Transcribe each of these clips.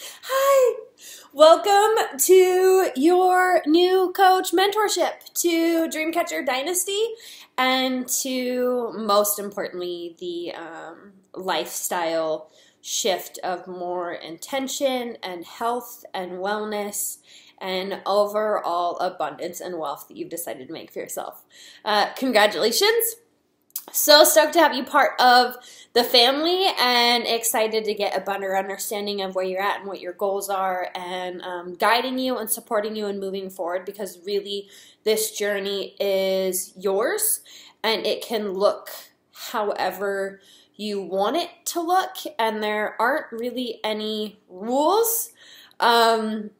Hi. Welcome to your new coach mentorship to Dreamcatcher Dynasty and to most importantly the um, lifestyle shift of more intention and health and wellness and overall abundance and wealth that you've decided to make for yourself. Uh, congratulations. So stoked to have you part of the family and excited to get a better understanding of where you're at and what your goals are and um, guiding you and supporting you and moving forward because really this journey is yours and it can look however you want it to look and there aren't really any rules. Um,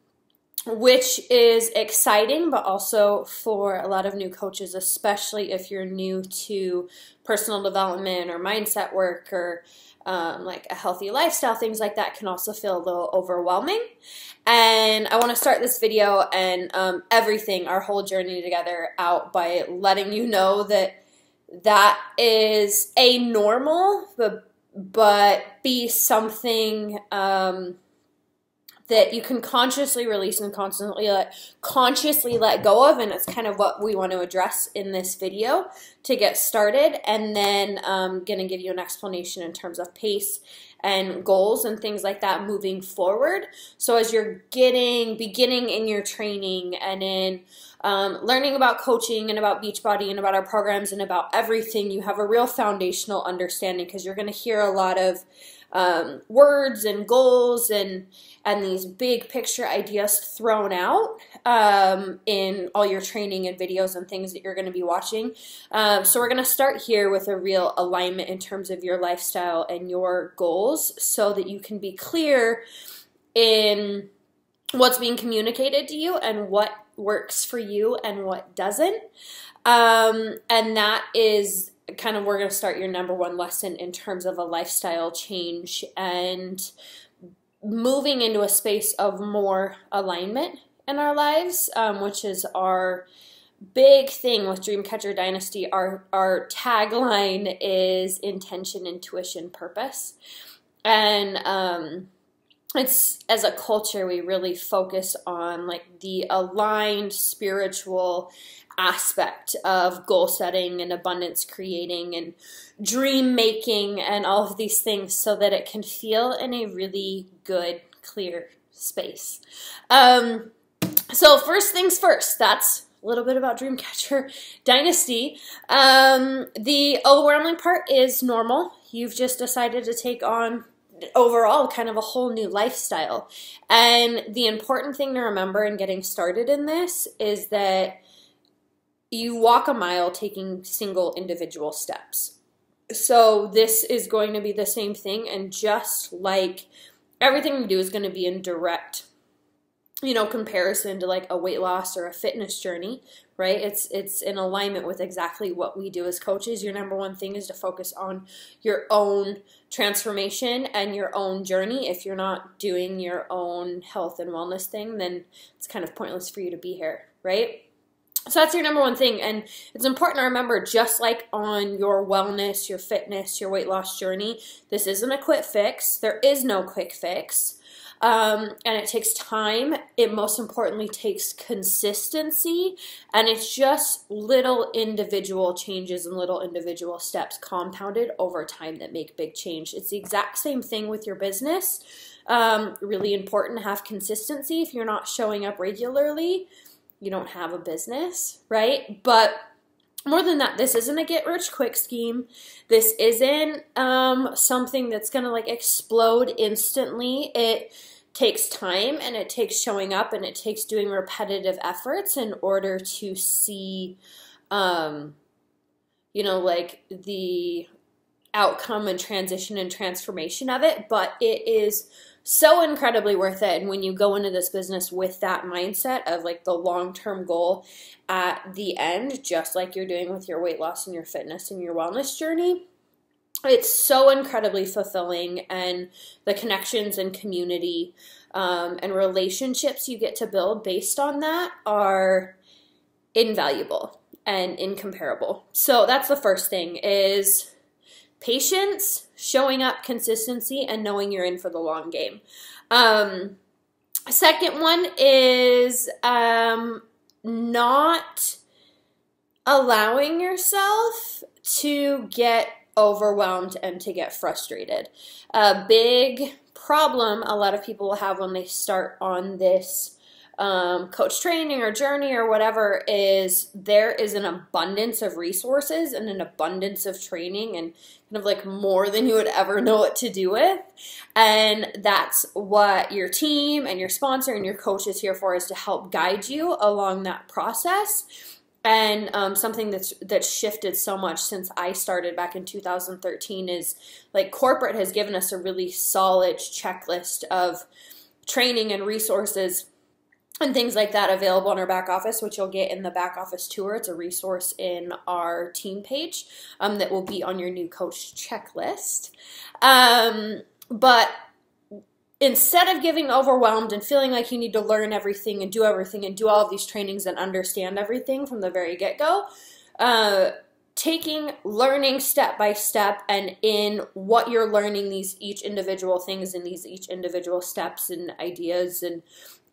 which is exciting, but also for a lot of new coaches, especially if you're new to personal development or mindset work or um, like a healthy lifestyle, things like that can also feel a little overwhelming. And I want to start this video and um, everything, our whole journey together, out by letting you know that that is a normal, but but be something um, that you can consciously release and constantly let consciously let go of and it's kind of what we want to address in this video to get started and then i'm um, going to give you an explanation in terms of pace and goals and things like that moving forward. So as you're getting beginning in your training and in um, learning about coaching and about beachbody and about our programs and about everything you have a real foundational understanding because you're going to hear a lot of um, words and goals and and these big picture ideas thrown out um, in all your training and videos and things that you're going to be watching. Um, so we're going to start here with a real alignment in terms of your lifestyle and your goals so that you can be clear in what's being communicated to you and what works for you and what doesn't. Um, and that is kind of we're going to start your number one lesson in terms of a lifestyle change and moving into a space of more alignment in our lives, um, which is our big thing with Dreamcatcher Dynasty. Our our tagline is intention, intuition, purpose, and um, it's as a culture we really focus on like the aligned spiritual aspect of goal setting and abundance creating and dream making and all of these things so that it can feel in a really good, clear space. Um, so, first things first, that's a little bit about Dreamcatcher Dynasty. Um, the overwhelming part is normal. You've just decided to take on overall kind of a whole new lifestyle. And the important thing to remember in getting started in this is that you walk a mile taking single individual steps. So this is going to be the same thing and just like everything we do is going to be in direct you know comparison to like a weight loss or a fitness journey right it's it's in alignment with exactly what we do as coaches your number one thing is to focus on your own transformation and your own journey if you're not doing your own health and wellness thing then it's kind of pointless for you to be here right so that's your number one thing. And it's important to remember just like on your wellness, your fitness, your weight loss journey, this isn't a quick fix. There is no quick fix. Um, and it takes time. It most importantly takes consistency. And it's just little individual changes and little individual steps compounded over time that make big change. It's the exact same thing with your business. Um, really important to have consistency if you're not showing up regularly you don't have a business, right? But more than that, this isn't a get rich quick scheme. This isn't um, something that's going to like explode instantly. It takes time and it takes showing up and it takes doing repetitive efforts in order to see, um, you know, like the outcome and transition and transformation of it. But it is so incredibly worth it. And when you go into this business with that mindset of like the long term goal at the end, just like you're doing with your weight loss and your fitness and your wellness journey, it's so incredibly fulfilling. And the connections and community um, and relationships you get to build based on that are invaluable and incomparable. So that's the first thing is patience, showing up, consistency, and knowing you're in for the long game. Um, second one is um, not allowing yourself to get overwhelmed and to get frustrated. A big problem a lot of people will have when they start on this um, coach training or journey or whatever is there is an abundance of resources and an abundance of training and kind of like more than you would ever know what to do with. And that's what your team and your sponsor and your coach is here for is to help guide you along that process and um, something that's that's shifted so much since I started back in 2013 is like corporate has given us a really solid checklist of training and resources and things like that available in our back office, which you'll get in the back office tour. It's a resource in our team page um, that will be on your new coach checklist. Um, but instead of getting overwhelmed and feeling like you need to learn everything and do everything and do all of these trainings and understand everything from the very get go, uh, taking learning step by step and in what you're learning these each individual things and these each individual steps and ideas and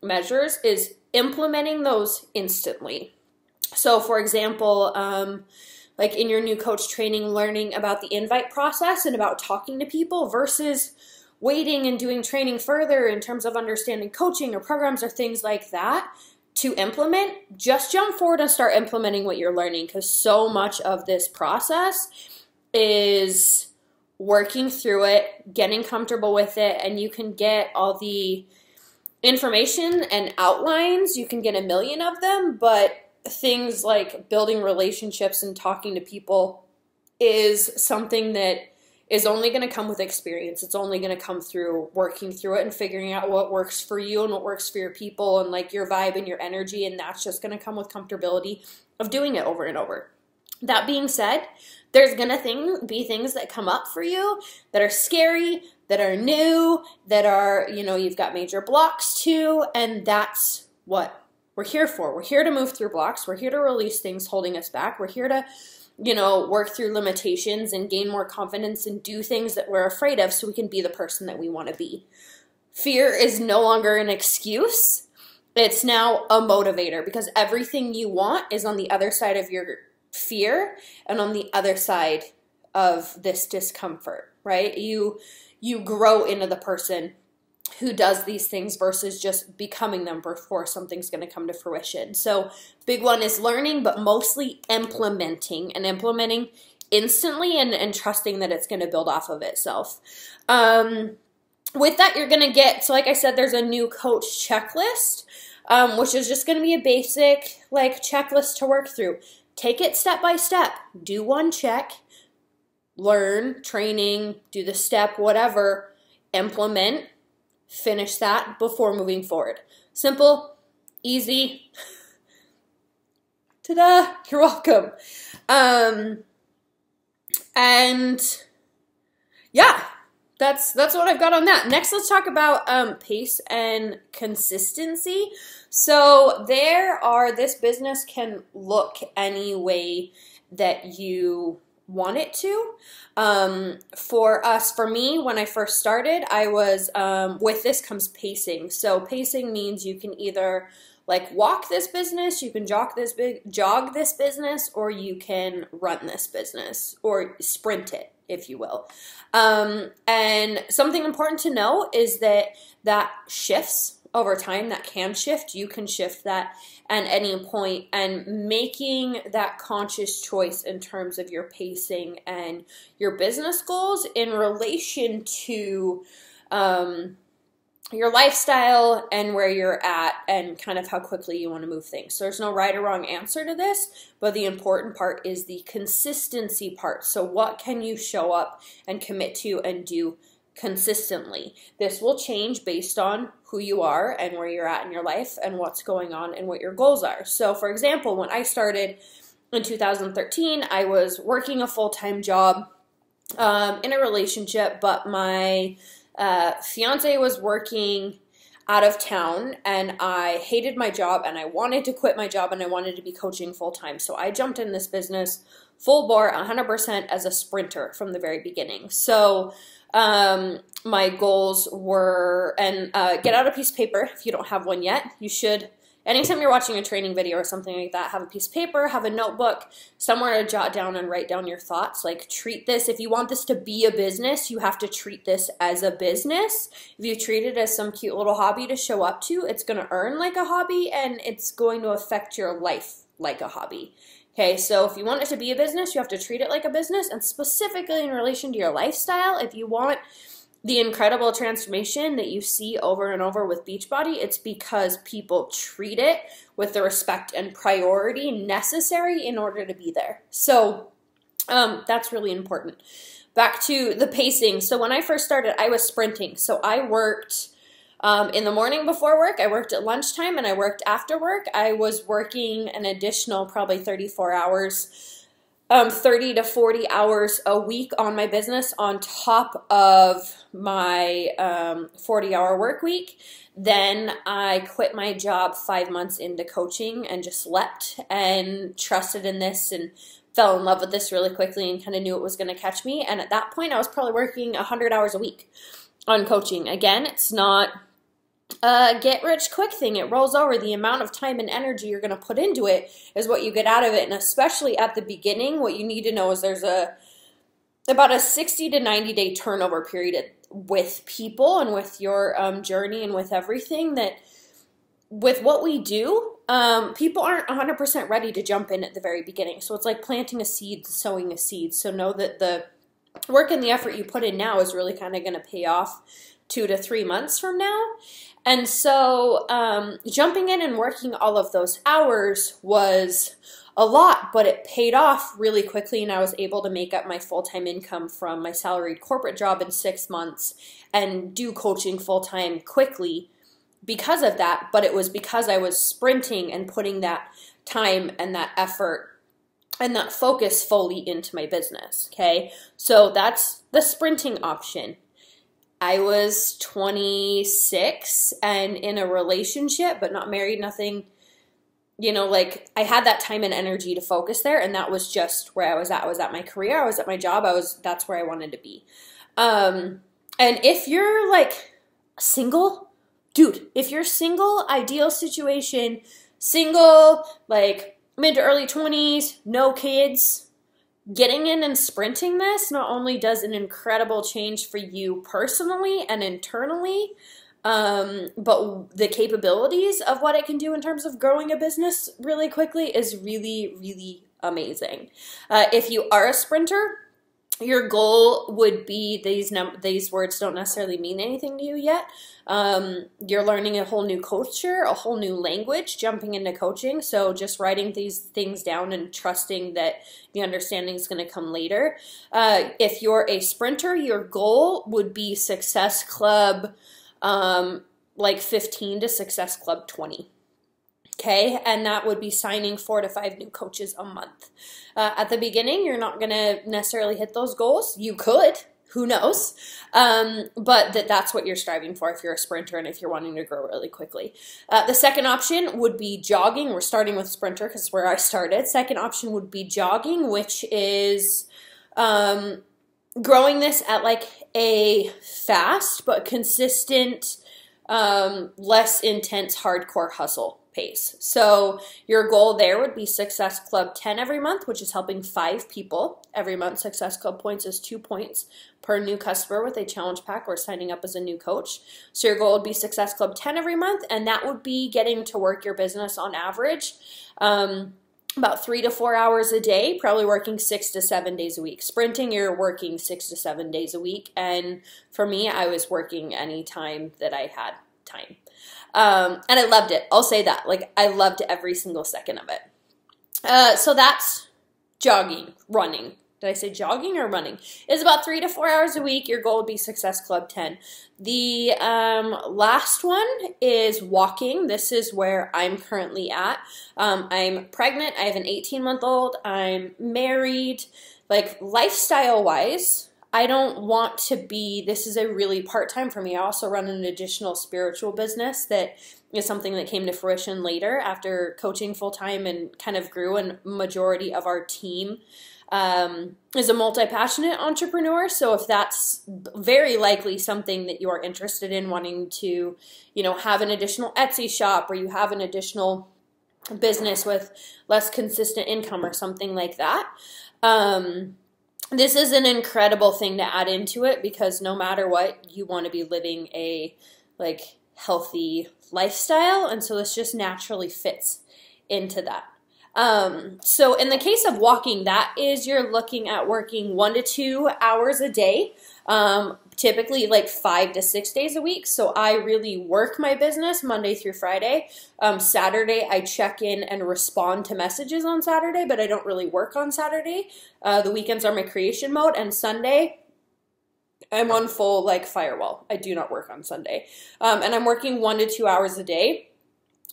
measures is implementing those instantly. So, for example, um, like in your new coach training, learning about the invite process and about talking to people versus waiting and doing training further in terms of understanding coaching or programs or things like that to implement, just jump forward and start implementing what you're learning because so much of this process is working through it, getting comfortable with it, and you can get all the information and outlines. You can get a million of them, but things like building relationships and talking to people is something that is only going to come with experience. It's only going to come through working through it and figuring out what works for you and what works for your people and like your vibe and your energy. And that's just going to come with comfortability of doing it over and over. That being said, there's going to thing, be things that come up for you that are scary, that are new, that are, you know, you've got major blocks too. And that's what we're here for. We're here to move through blocks. We're here to release things holding us back. We're here to you know, work through limitations and gain more confidence and do things that we're afraid of so we can be the person that we want to be. Fear is no longer an excuse. It's now a motivator because everything you want is on the other side of your fear and on the other side of this discomfort, right? You you grow into the person who does these things versus just becoming them before something's going to come to fruition. So, big one is learning, but mostly implementing and implementing instantly and, and trusting that it's going to build off of itself. Um, with that, you're going to get, so like I said, there's a new coach checklist, um, which is just going to be a basic like checklist to work through. Take it step by step. Do one check, learn, training, do the step, whatever, implement, finish that before moving forward. Simple, easy. Ta-da! You're welcome. Um, and yeah, that's that's what I've got on that. Next, let's talk about um, pace and consistency. So there are this business can look any way that you want it to. Um, for us, for me, when I first started, I was um, with this comes pacing. So pacing means you can either like walk this business, you can jog this big jog this business, or you can run this business or sprint it, if you will. Um, and something important to know is that that shifts over time. That can shift. You can shift that at any point and making that conscious choice in terms of your pacing and your business goals in relation to um, your lifestyle and where you're at and kind of how quickly you want to move things. So there's no right or wrong answer to this, but the important part is the consistency part. So what can you show up and commit to and do consistently. This will change based on who you are and where you're at in your life and what's going on and what your goals are. So, for example, when I started in 2013, I was working a full time job um, in a relationship, but my uh, fiance was working out of town and I hated my job and I wanted to quit my job and I wanted to be coaching full time. So I jumped in this business full bore 100% as a sprinter from the very beginning. So um, my goals were, and uh, get out a piece of paper if you don't have one yet. You should anytime you're watching a training video or something like that, have a piece of paper, have a notebook, somewhere to jot down and write down your thoughts. Like, treat this, if you want this to be a business, you have to treat this as a business. If you treat it as some cute little hobby to show up to, it's going to earn like a hobby and it's going to affect your life like a hobby. Okay, so if you want it to be a business, you have to treat it like a business, and specifically in relation to your lifestyle, if you want the incredible transformation that you see over and over with Beachbody, it's because people treat it with the respect and priority necessary in order to be there. So um, that's really important. Back to the pacing. So when I first started, I was sprinting. So I worked um, in the morning before work, I worked at lunchtime, and I worked after work. I was working an additional probably 34 hours um, 30 to 40 hours a week on my business on top of my um, 40 hour work week. Then I quit my job five months into coaching and just leapt and trusted in this and fell in love with this really quickly and kind of knew it was going to catch me. And at that point, I was probably working 100 hours a week on coaching. Again, it's not uh, get rich quick thing. It rolls over. The amount of time and energy you're going to put into it is what you get out of it. And especially at the beginning, what you need to know is there's a about a 60 to 90 day turnover period with people and with your um, journey and with everything that with what we do um, people aren't 100% ready to jump in at the very beginning so it's like planting a seed sowing a seed so know that the work and the effort you put in now is really kind of going to pay off two to three months from now and so um, jumping in and working all of those hours was a lot, but it paid off really quickly, and I was able to make up my full time income from my salaried corporate job in six months and do coaching full time quickly because of that. But it was because I was sprinting and putting that time and that effort and that focus fully into my business. Okay, so that's the sprinting option. I was 26 and in a relationship, but not married, nothing, you know, like I had that time and energy to focus there. And that was just where I was at. I was at my career, I was at my job, I was, that's where I wanted to be. Um, and if you're like single, dude, if you're single, ideal situation, single, like mid to early 20s, no kids, getting in and sprinting this not only does an incredible change for you personally and internally, um, but the capabilities of what it can do in terms of growing a business really quickly is really, really amazing. Uh, if you are a sprinter, your goal would be these num- these words don't necessarily mean anything to you yet. Um, you're learning a whole new culture, a whole new language, jumping into coaching. So just writing these things down and trusting that the understanding is going to come later. Uh, if you're a sprinter, your goal would be Success Club, um, like 15 to Success Club 20. Okay, and that would be signing four to five new coaches a month. Uh, at the beginning, you're not going to necessarily hit those goals. You could, who knows? Um, but that that's what you're striving for if you're a sprinter and if you're wanting to grow really quickly. Uh, the second option would be jogging. We're starting with sprinter because where I started. Second option would be jogging, which is um, growing this at like a fast but consistent, um, less intense, hardcore hustle pace. So your goal there would be Success Club 10 every month, which is helping five people every month. Success Club points is two points per new customer with a challenge pack or signing up as a new coach. So your goal would be Success Club 10 every month, and that would be getting to work your business on average. Um, about three to four hours a day, probably working six to seven days a week. Sprinting, you're working six to seven days a week. And for me, I was working any time that I had time. Um, and I loved it. I'll say that. Like, I loved every single second of it. Uh, so that's jogging, running. Did I say jogging or running? It's about three to four hours a week. Your goal would be Success Club 10. The um, last one is walking. This is where I'm currently at. Um, I'm pregnant. I have an 18 month old. I'm married. Like, lifestyle wise, I don't want to be, this is a really part time for me. I also run an additional spiritual business that is something that came to fruition later after coaching full time and kind of grew. And majority of our team um, is a multi passionate entrepreneur. So if that's very likely something that you are interested in, wanting to, you know, have an additional Etsy shop or you have an additional business with less consistent income or something like that. Um, this is an incredible thing to add into it because no matter what, you want to be living a like healthy lifestyle, and so this just naturally fits into that. Um, so in the case of walking, that is you're looking at working one to two hours a day. Um, typically like five to six days a week. So I really work my business Monday through Friday. Um, Saturday, I check in and respond to messages on Saturday, but I don't really work on Saturday. Uh, the weekends are my creation mode, and Sunday, I'm on full like firewall. I do not work on Sunday. Um, and I'm working one to two hours a day,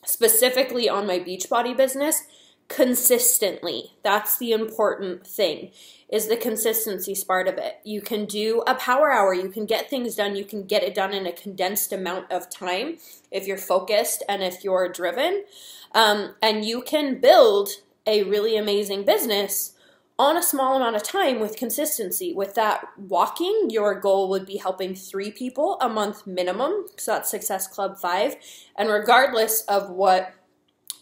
specifically on my Beachbody business consistently. That's the important thing is the consistency part of it. You can do a power hour, you can get things done, you can get it done in a condensed amount of time if you're focused and if you're driven. Um, and you can build a really amazing business on a small amount of time with consistency. With that walking, your goal would be helping three people a month minimum. So that's Success Club 5. And regardless of what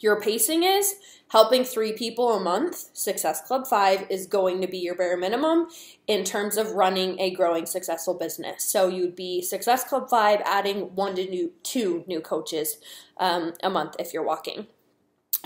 your pacing is, helping three people a month, Success Club 5 is going to be your bare minimum in terms of running a growing successful business. So you'd be Success Club 5 adding one to new, two new coaches um, a month if you're walking.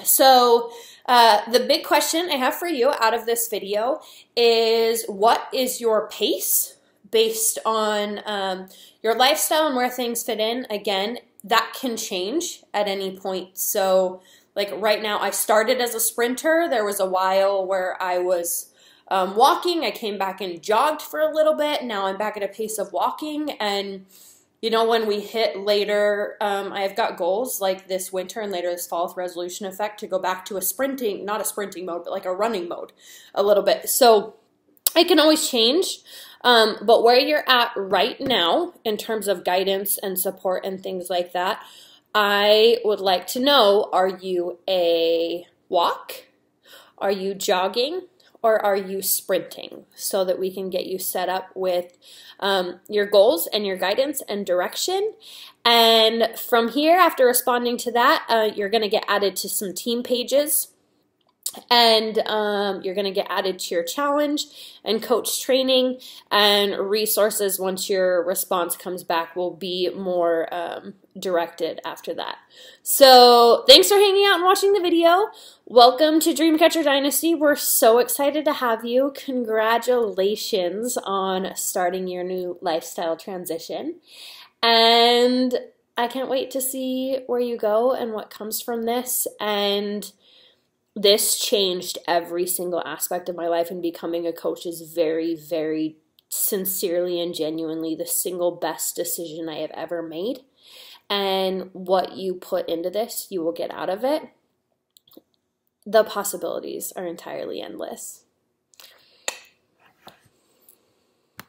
So, uh, the big question I have for you out of this video is what is your pace based on um, your lifestyle and where things fit in? Again, that can change at any point. So, like right now, I started as a sprinter. There was a while where I was um, walking. I came back and jogged for a little bit. Now I'm back at a pace of walking. And, you know, when we hit later, um, I've got goals like this winter and later this fall with resolution effect to go back to a sprinting, not a sprinting mode, but like a running mode a little bit. So it can always change. Um, but where you're at right now in terms of guidance and support and things like that, I would like to know are you a walk? Are you jogging? Or are you sprinting so that we can get you set up with um, your goals and your guidance and direction? And from here, after responding to that, uh, you're going to get added to some team pages and um, you're going to get added to your challenge and coach training and resources once your response comes back will be more um, directed after that. So thanks for hanging out and watching the video. Welcome to dreamcatcher dynasty. We're so excited to have you. Congratulations on starting your new lifestyle transition. And i can't wait to see where you go and what comes from this. And this changed every single aspect of my life and becoming a coach is very very sincerely and genuinely the single best decision i have ever made. And what you put into this you will get out of it. The possibilities are entirely endless